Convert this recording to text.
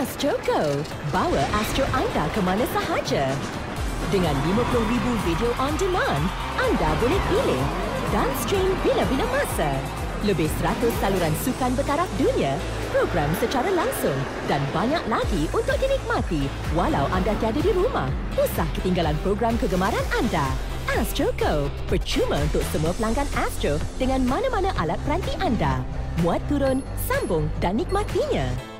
Astro Go. Bawa Astro anda ke mana sahaja. Dengan 50,000 video on demand, anda boleh pilih dan stream bila-bila masa. Lebih 100 saluran sukan bertaraf dunia, program secara langsung dan banyak lagi untuk dinikmati walau anda tiada di rumah. Usah ketinggalan program kegemaran anda. Astro Go, percuma untuk semua pelanggan Astro dengan mana-mana alat peranti anda. Muat turun, sambung dan nikmatinya.